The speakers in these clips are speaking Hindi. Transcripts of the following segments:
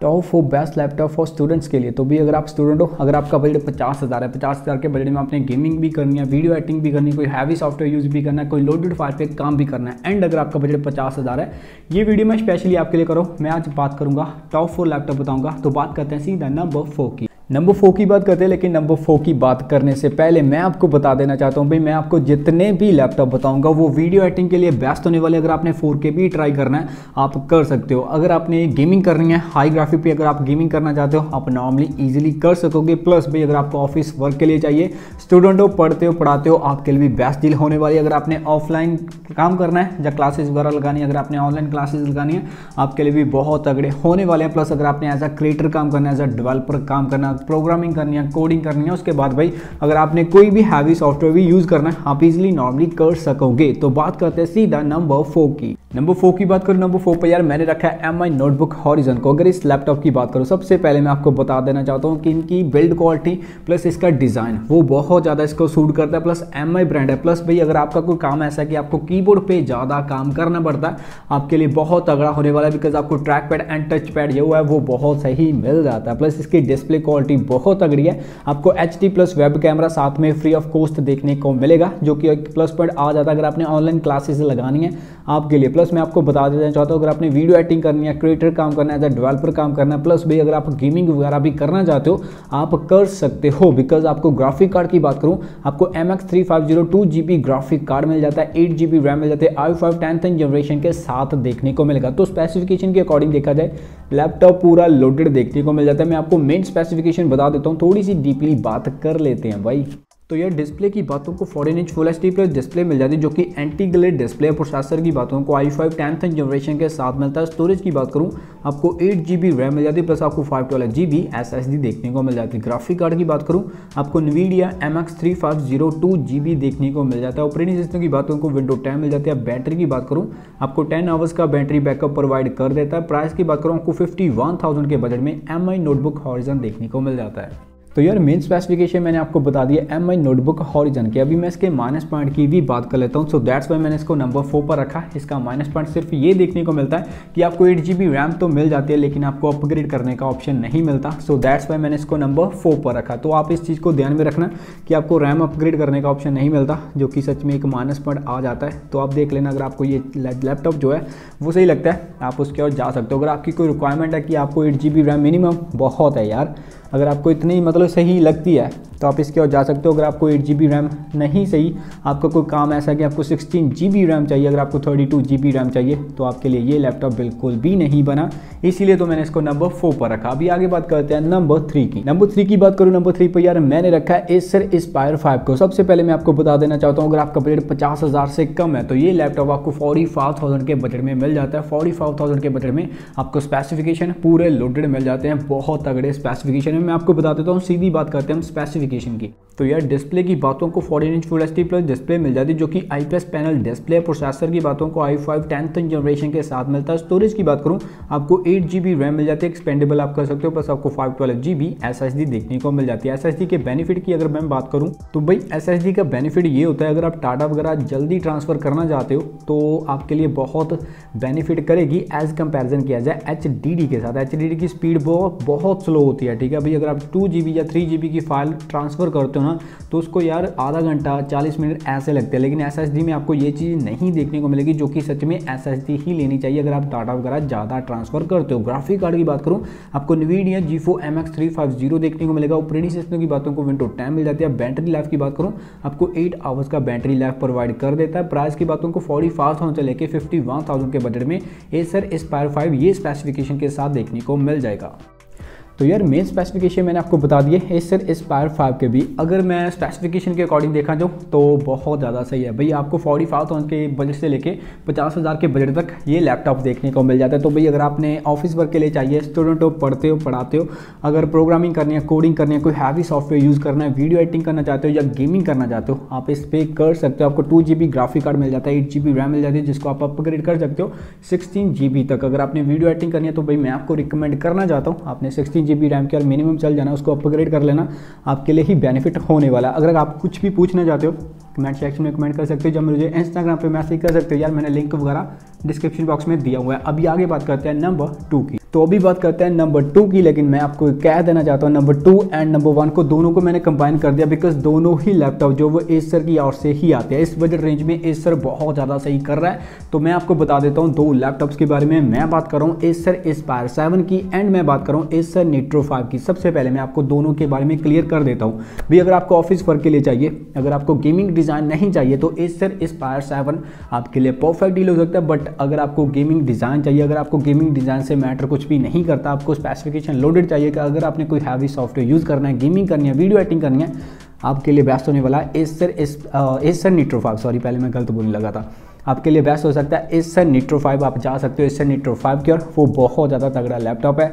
Top four best laptop for students के लिए। तो भी अगर आप स्टूडेंट हो, अगर आपका बजट पचास हज़ार है, पचास हज़ार के बजट में आपने गेमिंग भी करनी है वीडियो एडिटिंग भी करनी है, कोई हैवी सॉफ्टवेयर यूज़ भी करना है, कोई लोडेड फ़ाइल पे काम भी करना है एंड अगर आपका बजट पचास हज़ार है, ये वीडियो मैं स्पेशली आपके लिए करो। मैं आज बात करूँगा टॉप फोर लैपटॉप बताऊँगा। तो बात करते हैं सीधा नंबर फोर की। नंबर फोर की बात करते हैं, लेकिन नंबर फोर की बात करने से पहले मैं आपको बता देना चाहता हूँ, भाई मैं आपको जितने भी लैपटॉप बताऊँगा, वो वीडियो एडिटिंग के लिए बेस्ट होने वाले अगर आपने फोर के भी ट्राई करना है, आप कर सकते हो। अगर आपने गेमिंग करनी है हाई ग्राफिक पे अगर आप गेमिंग करना चाहते हो, आप नॉर्मली ईजिली कर सकोगे। प्लस भाई, अगर आपको ऑफ़िस वर्क के लिए चाहिए स्टूडेंट हो, पढ़ते हो, पढ़ाते हो, आपके लिए भी बेस्ट डील होने वाली अगर आपने ऑफलाइन काम करना है, या क्लासेस वगैरह लगानी है, अगर आपने ऑनलाइन क्लासेस लगानी है, आपके लिए भी बहुत तगड़े होने वाले हैं। प्लस अगर आपने एज अ क्रिएटर काम करना है एज अ डेवलपर काम करना प्रोग्रामिंग करनी है, कोडिंग करनी है, उसके बाद भाई, अगर आपने कोई भी हैवी सॉफ्टवेयर भी यूज़ करना है, आप इजिली नॉर्मली कर सकोगे। तो बात करते हैं सीधा नंबर फोर की। नंबर फोर की बात करूँ नंबर फोर पर यार मैंने रखा है एम आई नोटबुक हॉरिजन को। अगर इस लैपटॉप की बात करूँ, सबसे पहले मैं आपको बता देना चाहता हूँ कि इनकी बिल्ड क्वालिटी प्लस इसका डिज़ाइन वो बहुत ज़्यादा इसको सूट करता है प्लस एम आई ब्रांड है। प्लस भाई, अगर आपका कोई काम ऐसा है कि आपको कीबोर्ड पे ज़्यादा काम करना पड़ता है, आपके लिए बहुत तगड़ा होने वाला है बिकॉज़ आपको track pad and touch pad जो है, वो बहुत सही मिल जाता है। प्लस इसकी डिस्प्ले क्वालिटी बहुत तगड़ी है। आपको H D plus web camera साथ में फ्री ऑफ़ कॉस्ट देखने को मिलेगा, जो कि एक प्लस पॉइंट आ जाता है अगर आपने ऑनलाइन क्लासेस लगानी है आपके लिए। प्लस मैं आपको बता देना चाहता हूँ, अगर आपने वीडियो एडिटिंग करनी है क्रिएटर काम करना है एज डेवलपर काम करना है प्लस भाई अगर आप गेमिंग वगैरह भी करना चाहते हो, आप कर सकते हो। बिकॉज़ आपको ग्राफिक कार्ड की बात करूँ, आपको M X three five zero two G B graphic card मिल जाता है एट जी बी रैम मिल जाता है आई फाइव टेंथ जनरेशन के साथ देखने को मिलेगा। तो स्पेसिफिकेशन के अकॉर्डिंग देखा जाए लैपटॉप पूरा लोडेड देखने को मिल जाता है। मैं आपको मेन स्पेसिफिकेशन बता देता हूँ, थोड़ी सी डीपली बात कर लेते हैं भाई। तो यह डिस्प्ले की बातों को fourteen inch full H plus display मिल जाती है, जो कि एंटी ग्लेड डिस्प्ले प्रोसेसर की बातों को आई फाइव टेंथ जनरेशन के साथ मिलता है। स्टोरेज की बात करूँ, आपको एट जी बी रैम मिल जाती है प्लस आपको five twelve G B S S D देखने को मिल जाती है। ग्राफिक कार्ड की बात करूँ, आपको Nvidia M X three five zero two G B देखने को मिल जाता है। ऑपरेटिंग सिस्टम की बातों को विंडो टेन मिल जाती है। बैटरी की बात करूँ, आपको टेन आवर्स का बैटरी बैकअप प्रोवाइड कर देता है। प्राइस की बात करूँ, आपको फिफ्टी वन थाउज़ेंड के बजट में एम आई नोटबुक हॉरिजन देखने को मिल जाता है। तो यार मेन स्पेसिफिकेशन मैंने आपको बता दिया एम आई नोटबुक हॉरिजन की। अभी मैं इसके माइनस पॉइंट की भी बात कर लेता हूँ। सो दैट्स वाई मैंने इसको नंबर फोर पर रखा इसका माइनस पॉइंट सिर्फ़ ये देखने को मिलता है कि आपको एट जी बी रैम तो मिल जाती है, लेकिन आपको अपग्रेड करने का ऑप्शन नहीं मिलता। सो दैट्स वाई मैंने इसको नंबर फोर पर रखा। तो आप इस चीज़ को ध्यान में रखना कि आपको रैम अपग्रेड करने का ऑप्शन नहीं मिलता, जो कि सच में एक माइनस पॉइंट आ जाता है। तो आप देख लेना, अगर आपको ये लैपटॉप जो है, वो सही लगता है, आप उसके और जा सकते हो। अगर आपकी कोई रिक्वायरमेंट है कि आपको eight G B RAM minimum बहुत है यार। अगर आपको इतनी मतलब सही लगती है तो आप इसके और जा सकते हो। अगर आपको एट जी रैम नहीं सही, आपका कोई काम ऐसा कि आपको सिक्सटीन जी रैम चाहिए, अगर आपको थर्टी टू जी रैम चाहिए तो आपके लिए ये लैपटॉप बिल्कुल भी नहीं बना। इसीलिए तो मैंने इसको नंबर फोर पर रखा। अभी आगे बात करते हैं नंबर थ्री की। नंबर थ्री की बात करूँ नंबर थ्री पर यार मैंने रखा है एसर इस्पायर फाइव को। सबसे पहले मैं आपको बता देना चाहता हूँ, अगर आपका बजट पचास हज़ार से कम है तो ये लैपटॉप आपको फोर्टी फाइव थाउज़ेंड के बजट में मिल जाता है। फोर्टी फाइव थाउज़ेंड के बजट में आपको स्पेसिफिकेशन पूरे लोडेड मिल जाते हैं। बहुत तगड़े स्पेसिफिकेशन में मैं आपको बता देता हूँ, सीधी बात करते हैं हम स्पेसिफिकेशन की। तो यार डिस्प्ले की बातों को fourteen inch full H plus display मिल जाती है जो कि आईपीएस पैनल डिस्प्ले प्रोसेसर की बातों को आई फाइव टेंथ जनरेशन के साथ मिलता है। स्टोरेज की बात करूँ, आपको एट जी बी रैम मिल जाती है एक्सपेंडेबल आप कर सकते हो प्लस आपको five twelve G B S D देखने को मिल जाती है। एस डी के बेनिफिट की अगर मैं बात करूँ तो भाई एस डी का बेनिफिट ये होता है, अगर आप टाटा वगैरह जल्दी ट्रांसफ़र करना चाहते हो तो आपके लिए बहुत बेनिफिट करेगी एज कंपेरिजन किया जाए एच डी डी के साथ। एच डी डी की स्पीड बहुत स्लो होती है, ठीक है? भाई अगर आप टू जी बी या थ्री जी बी की फ़ाइल ट्रांसफ़र करते हो ना तो उसको यार आधा घंटा, चालीस मिनट ऐसे लगते हैं। लेकिन एसएसडी में आपको ये चीज़ नहीं देखने को मिलेगी, जो कि सच में एसएसडी ही लेनी चाहिए। अगर आप डाटा वगैरह ज़्यादा ट्रांसफ़र करते हो ग्राफिक कार्ड की बात करूँ, आपको Nvidia GeForce M X three five zero देखने को मिलेगा। ऑपरेटिंग सिस्टम की बातों को विंडो टाइम मिल जाती है। बैटरी लाइफ की बात करूँ, आपको एट आवर्स का बैटरी लाइफ प्रोवाइड कर देता है। प्राइस की बातों को फोर्टी से लेकर फिफ्टी के बजट में एसर एस्पायर फाइव ये स्पेसिफिकेशन के साथ देखने को मिल जाएगा। तो यार मेन स्पेसिफिकेशन मैंने आपको बता दिए एसर एस्पायर फाइव के भी। अगर मैं स्पेसिफिकेशन के अकॉर्डिंग देखा जाऊँ तो बहुत ज़्यादा सही है। भाई, आपको फोर्टी फाइव थाउज़ेंड के बजट से लेके पचास हज़ार के बजट तक ये लैपटॉप देखने को मिल जाता है। तो भाई, अगर आपने ऑफ़िस वर्क के लिए चाहिए स्टूडेंट हो, पढ़ते हो, पढ़ाते हो, अगर प्रोग्रामिंग करनी है कोडिंग करनी है, कोई हैवी सॉफ्टवेयर यूज़ करना है वीडियो एडिटिंग करना चाहते हो या गेमिंग करना चाहते हो, आप इस पर कर सकते हो। आपको two G B graphic card मिल जाता है एट जी बी रैम मिल जाती है, जिसको आप अपग्रेड कर सकते हो सिक्सटीन जी बी तक। अगर आपने वीडियो एडिटिंग करनी है तो भाई, मैं आपको रिकमेंड करना चाहता हूँ, आपने सिक्सटीन जी रैम के और मिनिमम मिनिमम चल जाना, उसको अपग्रेड कर लेना, आपके लिए ही बेनिफिट होने वाला अगर आप कुछ भी पूछना चाहते हो कमेंट सेक्शन में कमेंट कर सकते हो। जब मुझे इंस्टाग्राम पे मैसेज कर सकते हो, यार मैंने लिंक वगैरह डिस्क्रिप्शन बॉक्स में दिया हुआ है। अभी आगे बात करते हैं नंबर टू की। तो अभी बात करते हैं नंबर टू की, लेकिन मैं आपको कह देना चाहता हूँ number two and number one को दोनों को मैंने कंबाइन कर दिया बिकॉज़ दोनों ही लैपटॉप जो वो एसर की ओर से ही आते हैं। इस बजट रेंज में एसर बहुत ज़्यादा सही कर रहा है। तो मैं आपको बता देता हूँ दो लैपटॉप्स के बारे में मैं बात कर रहा हूँ एसर एस्पायर सेवन की एंड मैं बात कर रहा हूँ एसर निट्रो फाइव की। सबसे पहले मैं आपको दोनों के बारे में क्लियर कर देता हूँ। भी अगर आपको ऑफ़िस वर्क के लिए चाहिए, अगर आपको गेमिंग डिज़ाइन नहीं चाहिए तो एसर एस्पायर सेवन आपके लिए परफेक्ट डील हो सकता है। बट अगर आपको गेमिंग डिज़ाइन चाहिए, अगर आपको गेमिंग डिज़ाइन से मैटर कुछ भी नहीं करता, आपको स्पेसिफिकेशन लोडेड चाहिए कि अगर आपने कोई हैवी सॉफ्टवेयर यूज़ करना है गेमिंग करनी है वीडियो एडिटिंग करनी है, आपके लिए बेस्ट होने वाला है एसर एसर निट्रोफाइव सॉरी पहले मैं गलत बोलने लगा था। आपके लिए बेस्ट हो सकता है एसर निट्रो फाइव आप जा सकते हो एसर निट्रो फाइव की और वो बहुत ज़्यादा तगड़ा लैपटॉप है।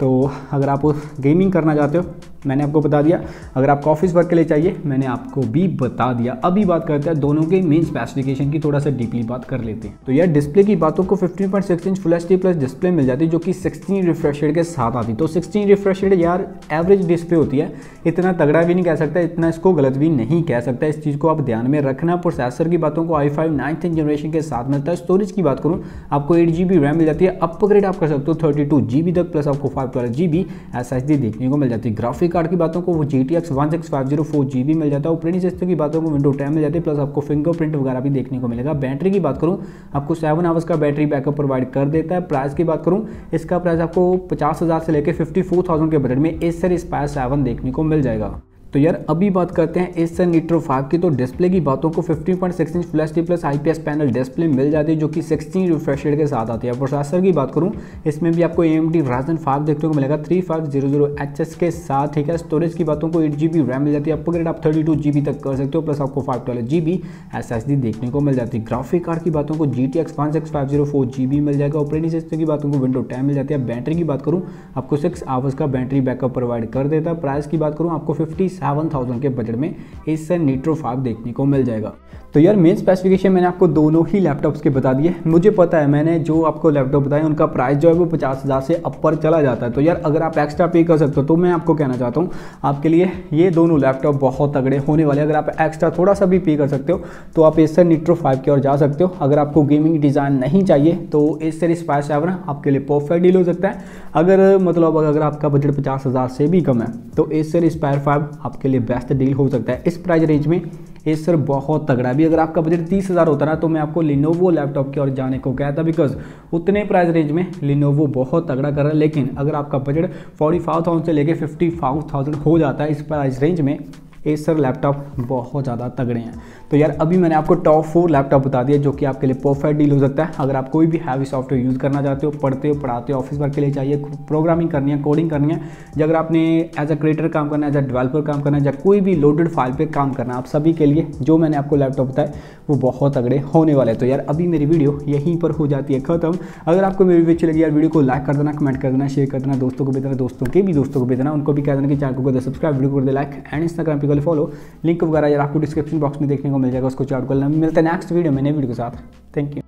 तो अगर आप गेमिंग करना चाहते हो मैंने आपको बता दिया। अगर आपको ऑफ़िस वर्क के लिए चाहिए, मैंने आपको भी बता दिया। अभी बात करते हैं दोनों के मेन स्पेसिफिकेशन की थोड़ा सा डीपली बात कर लेते हैं। तो यार डिस्प्ले की बातों को 15.6 inch full H plus display मिल जाती है, जो कि 16 रिफ्रेश के साथ आती तो 16 रिफ्रेश यार एवरेज डिस्प्ले होती है। इतना तगड़ा भी नहीं कह सकता, इतना इसको गलत भी नहीं कह सकता। इस चीज़ को आप ध्यान में रखना। प्रोसेसर की बातों को आई फाइव नाइन्थ जनरेशन के साथ मिलता है। स्टोरेज की बात करूँ, आपको एट जी रैम मिल जाती है। अपग्रेड आप कर सकते हो थर्टी टू तक प्लस आपको five twelve G B S देखने को मिल जाती है। ग्राफिक कार्ड की बातों को वो G T X one six five zero four G B मिल जाता है। ऑपरेटिंग सिस्टम की बातों को विंडो टेन मिल जाती है प्लस आपको फिंगरप्रिंट वगैरह भी देखने को मिलेगा। बैटरी की बात करूँ, आपको सेवन आवर्स का बैटरी बैकअप प्रोवाइड कर देता है। प्राइस की बात करूँ, इसका प्राइस आपको पचास हज़ार से लेकर फिफ्टी फोर थाउज़ेंड के बजट में एसर स्पायर सेवन देखने को मिल जाएगा। तो यार, अभी बात करते हैं एस एन नीट्रो फाइव की। तो डिस्प्ले की बातों को 15.6 inch plus T plus IPS panel display मिल जाती है, जो कि 16 रिफ्रेश रेट के साथ आती है। प्रोसेसर की बात करूँ, इसमें भी आपको A M D Ryzen five देखने को मिलेगा three five zero zero H S के साथ, ठीक है? स्टोरेज की बातों को एट जी बी रैम मिल जाती है। अपग्रेड आप थर्टी टू जी बी तक कर सकते हो प्लस आपको five twelve G B S S D देखने को मिल जाती है। ग्राफिक कार्ड की बातों को G T X one six five zero four G B मिल जाएगा। ऑपरेटिंग सिस्टम की बातों को विंडो टेन मिल जाती है। बैटरी की बात करूँ, आपको सिक्स आवर्स का बैटरी बैकअप प्रोवाइड कर देता है। प्राइस की बात करूँ, आपको फिफ्टी सेवन थाउज़ेंड के बजट में इस नीट्रो फाइव देखने को मिल जाएगा। तो यार मेन स्पेसिफिकेशन मैंने आपको दोनों ही लैपटॉप्स के बता दिए। मुझे पता है, मैंने जो आपको लैपटॉप बताए, उनका प्राइस जो है वो पचास हज़ार से अपर चला जाता है। तो यार, अगर आप एक्स्ट्रा पे कर सकते हो तो मैं आपको कहना चाहता हूँ, आपके लिए ये दोनों लैपटॉप बहुत तगड़े होने वाले अगर आप एक्स्ट्रा थोड़ा सा भी पे कर सकते हो तो आप एसर नीट्रो फाइव की ओर जा सकते हो। अगर आपको गेमिंग डिज़ाइन नहीं चाहिए तो एसर स्पायर सेवन आपके लिए परफेक्ट डील हो सकता है। अगर मतलब अगर आपका बजट पचास हज़ार से भी कम है तो एसर स्पायर फाइव आपके लिए बेस्ट डील हो सकता है। इस प्राइस रेंज में एसर बहुत तगड़ा भी अगर आपका बजट तीस हज़ार होता ना तो मैं आपको लिनोवो लैपटॉप की ओर जाने को कहता बिकॉज़ उतने प्राइस रेंज में लिनोवो बहुत तगड़ा कर रहा है, लेकिन अगर आपका बजट फोर्टी फाइव थाउज़ेंड से लेकर फिफ्टी फाइव थाउज़ेंड हो जाता है, इस प्राइस रेंज में एसर लैपटॉप बहुत ज़्यादा तगड़े हैं। तो यार, अभी मैंने आपको टॉप फोर लैपटॉप बता दिया, जो कि आपके लिए परफेक्ट डील हो सकता है। अगर आप कोई भी हैवी सॉफ्टवेयर यूज़ करना चाहते हो, पढ़ते हो, पढ़ाते हो ऑफ़िस वर्क के लिए चाहिए प्रोग्रामिंग करनी है कोडिंग करनी है, या अगर आपने एज अ क्रिएटर काम करना है एज अ डेवलपर काम करना है, या कोई भी लोडेड फ़ाइल पर काम करना है, आप सभी के लिए जो मैंने आपको लैपटॉप बताया, वो बहुत तगड़े होने वाले तो यार, अभी मेरी वीडियो यहीं पर हो जाती है, खत्म। अगर आपको मेरी वीडियो अच्छी लगी, यार वीडियो को लाइक कर देना कमेंट कर देना शेयर कर देना, दोस्तों को भी देना, दोस्तों के भी दोस्तों को भी देना, उनको भी कह देना कि चैनल को सब्सक्राइब वीडियो को दे लाइक एंड इंस्टाग्राम पे फॉलो लिंक वगैरह यार आपको डिस्क्रिप्शन बॉक्स में देखने को मिल जाएगा उसको चार्ट को मिलते हैं नेक्स्ट वीडियो में, नई वीडियो के साथ। Thank you